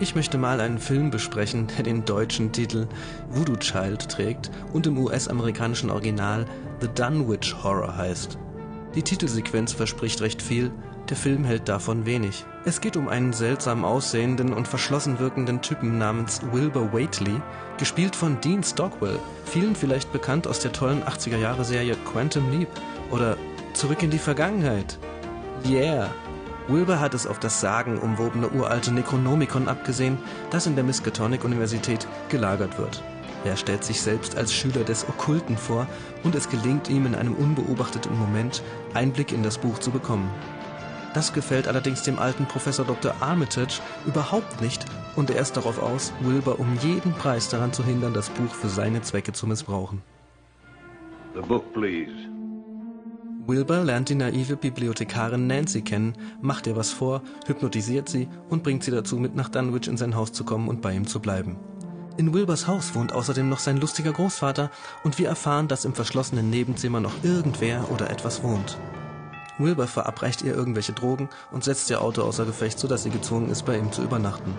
Ich möchte mal einen Film besprechen, der den deutschen Titel Voodoo Child trägt und im US-amerikanischen Original The Dunwich Horror heißt. Die Titelsequenz verspricht recht viel, der Film hält davon wenig. Es geht um einen seltsam aussehenden und verschlossen wirkenden Typen namens Wilbur Whately, gespielt von Dean Stockwell, vielen vielleicht bekannt aus der tollen 80er Jahre Serie Quantum Leap oder Zurück in die Vergangenheit. Yeah! Wilbur hat es auf das sagenumwobene uralte Necronomicon abgesehen, das in der Miskatonic-Universität gelagert wird. Er stellt sich selbst als Schüler des Okkulten vor und es gelingt ihm in einem unbeobachteten Moment Einblick in das Buch zu bekommen. Das gefällt allerdings dem alten Professor Dr. Armitage überhaupt nicht und er ist darauf aus, Wilbur um jeden Preis daran zu hindern, das Buch für seine Zwecke zu missbrauchen. The book, please. Wilbur lernt die naive Bibliothekarin Nancy kennen, macht ihr was vor, hypnotisiert sie und bringt sie dazu, mit nach Dunwich in sein Haus zu kommen und bei ihm zu bleiben. In Wilburs Haus wohnt außerdem noch sein lustiger Großvater und wir erfahren, dass im verschlossenen Nebenzimmer noch irgendwer oder etwas wohnt. Wilbur verabreicht ihr irgendwelche Drogen und setzt ihr Auto außer Gefecht, sodass sie gezwungen ist, bei ihm zu übernachten.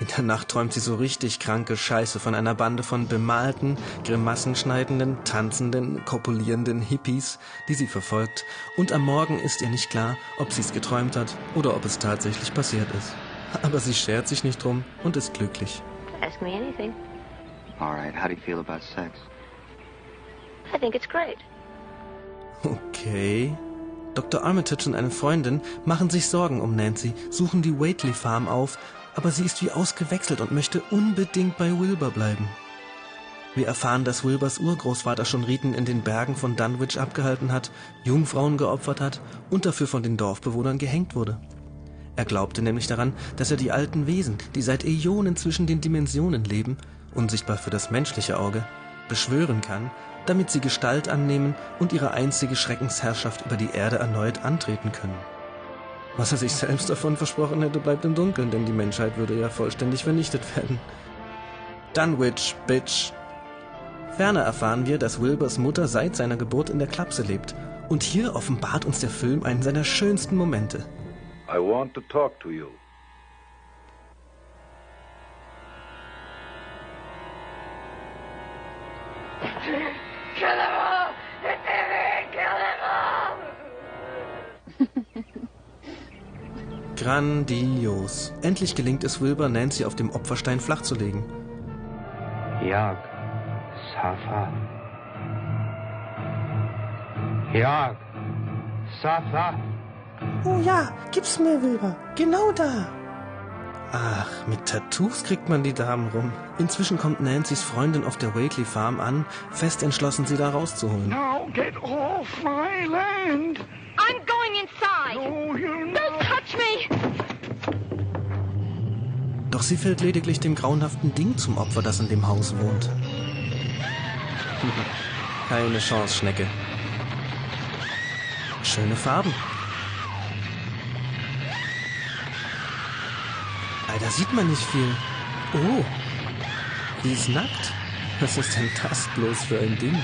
In der Nacht träumt sie so richtig kranke Scheiße von einer Bande von bemalten, grimassenschneidenden, tanzenden, kopulierenden Hippies, die sie verfolgt, und am Morgen ist ihr nicht klar, ob sie es geträumt hat oder ob es tatsächlich passiert ist. Aber sie schert sich nicht drum und ist glücklich. Ask me anything. All right, how do you feel about sex? I think it's great. Okay. Dr. Armitage und eine Freundin machen sich Sorgen um Nancy, suchen die Waitley Farm auf aber sie ist wie ausgewechselt und möchte unbedingt bei Wilbur bleiben. Wir erfahren, dass Wilburs Urgroßvater schon Riten in den Bergen von Dunwich abgehalten hat, Jungfrauen geopfert hat und dafür von den Dorfbewohnern gehängt wurde. Er glaubte nämlich daran, dass er die alten Wesen, die seit Äonen zwischen den Dimensionen leben, unsichtbar für das menschliche Auge, beschwören kann, damit sie Gestalt annehmen und ihre einzige Schreckensherrschaft über die Erde erneut antreten können. Was er sich selbst davon versprochen hätte, bleibt im Dunkeln, denn die Menschheit würde ja vollständig vernichtet werden. Dunwich, Bitch. Ferner erfahren wir, dass Wilburs Mutter seit seiner Geburt in der Klapse lebt. Und hier offenbart uns der Film einen seiner schönsten Momente. I want to talk to you. Grandios. Endlich gelingt es Wilbur, Nancy auf dem Opferstein flachzulegen. Jörg. Safa. Jörg. Safa. Oh ja, gib's mir, Wilbur. Genau da. Ach, mit Tattoos kriegt man die Damen rum. Inzwischen kommt Nancy's Freundin auf der Wakely Farm an, fest entschlossen, sie da rauszuholen. Now get off my land! Doch sie fällt lediglich dem grauenhaften Ding zum Opfer, das in dem Haus wohnt. Keine Chance, Schnecke. Schöne Farben. Alter, sieht man nicht viel. Oh, die ist nackt. Was ist denn das bloß für ein Ding?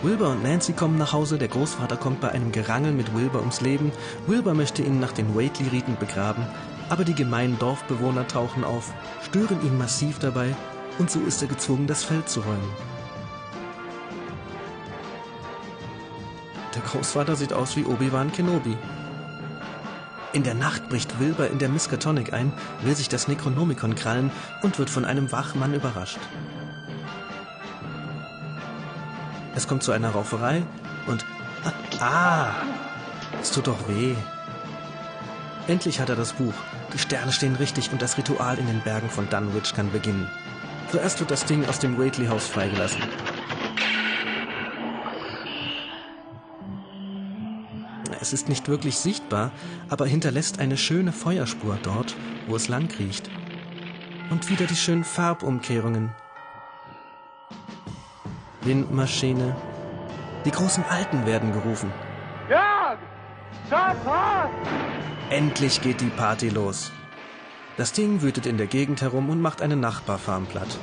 Wilbur und Nancy kommen nach Hause, der Großvater kommt bei einem Gerangel mit Wilbur ums Leben. Wilbur möchte ihn nach den Waitley-Riten begraben, aber die gemeinen Dorfbewohner tauchen auf, stören ihn massiv dabei und so ist er gezwungen, das Feld zu räumen. Der Großvater sieht aus wie Obi-Wan Kenobi. In der Nacht bricht Wilbur in der Miskatonic ein, will sich das Necronomicon krallen und wird von einem Wachmann überrascht. Es kommt zu einer Rauferei und... Ah! Es tut doch weh. Endlich hat er das Buch. Die Sterne stehen richtig und das Ritual in den Bergen von Dunwich kann beginnen. Zuerst wird das Ding aus dem Waitley-Haus freigelassen. Es ist nicht wirklich sichtbar, aber hinterlässt eine schöne Feuerspur dort, wo es lang kriecht. Und wieder die schönen Farbumkehrungen. Windmaschine. Die großen Alten werden gerufen. Jörg! Safa! Endlich geht die Party los. Das Ding wütet in der Gegend herum und macht eine Nachbarfarm platt.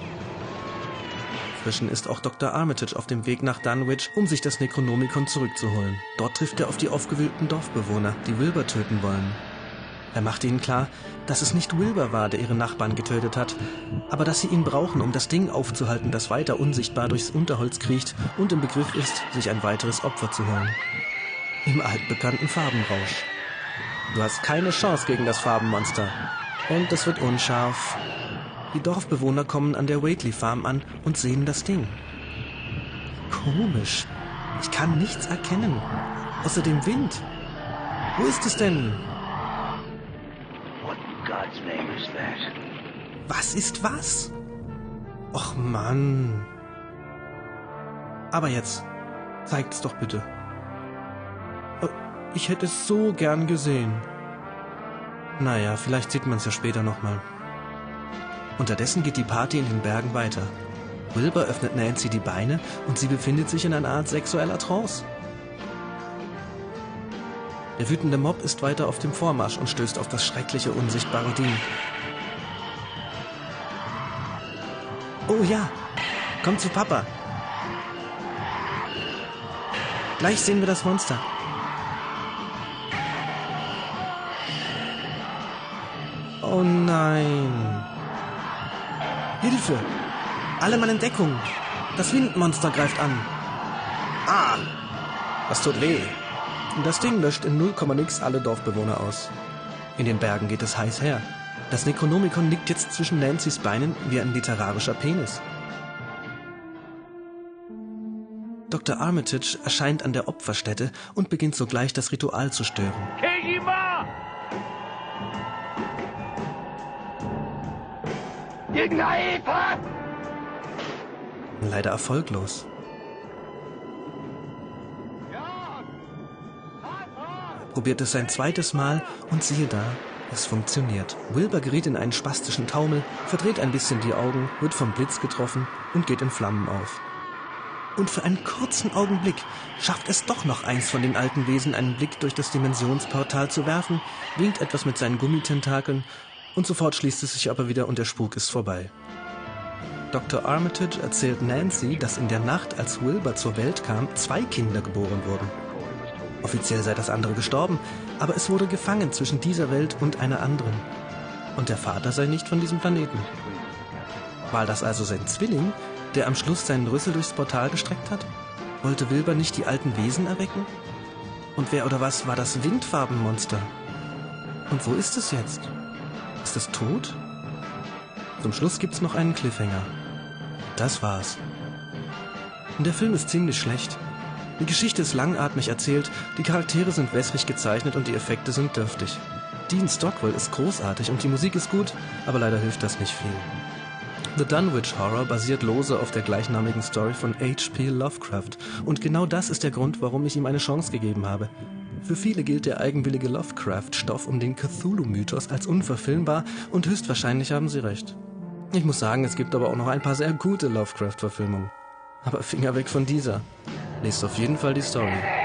Inzwischen ist auch Dr. Armitage auf dem Weg nach Dunwich, um sich das Necronomicon zurückzuholen. Dort trifft er auf die aufgewühlten Dorfbewohner, die Wilbur töten wollen. Er macht ihnen klar, dass es nicht Wilbur war, der ihre Nachbarn getötet hat, aber dass sie ihn brauchen, um das Ding aufzuhalten, das weiter unsichtbar durchs Unterholz kriecht und im Begriff ist, sich ein weiteres Opfer zu holen. Im altbekannten Farbenrausch. Du hast keine Chance gegen das Farbenmonster. Und es wird unscharf. Die Dorfbewohner kommen an der Waitley Farm an und sehen das Ding. Komisch. Ich kann nichts erkennen. Außer dem Wind. Wo ist es denn? Is that? Was ist was? Och Mann. Aber jetzt, zeigt's doch bitte. Oh, Ich hätte es so gern gesehen. Naja, vielleicht sieht man es ja später nochmal. Unterdessen geht die Party in den Bergen weiter. Wilbur öffnet Nancy die Beine und sie befindet sich in einer Art sexueller Trance. Der wütende Mob ist weiter auf dem Vormarsch und stößt auf das schreckliche, unsichtbare Ding. Oh ja, komm zu Papa. Gleich sehen wir das Monster. Oh nein. Hilfe! Alle Mann in Deckung! Das Windmonster greift an. Ah! Das tut weh. Das Ding löscht in 0, nix alle Dorfbewohner aus. In den Bergen geht es heiß her. Das Necronomicon liegt jetzt zwischen Nancy's Beinen wie ein literarischer Penis. Dr. Armitage erscheint an der Opferstätte und beginnt sogleich das Ritual zu stören. Kejima! Leider erfolglos. Probiert es ein zweites Mal und siehe da, es funktioniert. Wilbur gerät in einen spastischen Taumel, verdreht ein bisschen die Augen, wird vom Blitz getroffen und geht in Flammen auf. Und für einen kurzen Augenblick schafft es doch noch eins von den alten Wesen, einen Blick durch das Dimensionsportal zu werfen, winkt etwas mit seinen Gummitentakeln und sofort schließt es sich aber wieder und der Spuk ist vorbei. Dr. Armitage erzählt Nancy, dass in der Nacht, als Wilbur zur Welt kam, zwei Kinder geboren wurden. Offiziell sei das andere gestorben, aber es wurde gefangen zwischen dieser Welt und einer anderen. Und der Vater sei nicht von diesem Planeten. War das also sein Zwilling, der am Schluss seinen Rüssel durchs Portal gestreckt hat? Wollte Wilbur nicht die alten Wesen erwecken? Und wer oder was war das Windfarbenmonster? Und wo ist es jetzt? Ist es tot? Zum Schluss gibt's noch einen Cliffhanger. Das war's. Und der Film ist ziemlich schlecht. Die Geschichte ist langatmig erzählt, die Charaktere sind wässrig gezeichnet und die Effekte sind dürftig. Dean Stockwell ist großartig und die Musik ist gut, aber leider hilft das nicht viel. The Dunwich Horror basiert lose auf der gleichnamigen Story von H.P. Lovecraft und genau das ist der Grund, warum ich ihm eine Chance gegeben habe. Für viele gilt der eigenwillige Lovecraft-Stoff um den Cthulhu-Mythos als unverfilmbar und höchstwahrscheinlich haben sie recht. Ich muss sagen, es gibt aber auch noch ein paar sehr gute Lovecraft-Verfilmungen. Aber Finger weg von dieser. Lest auf jeden Fall die Story.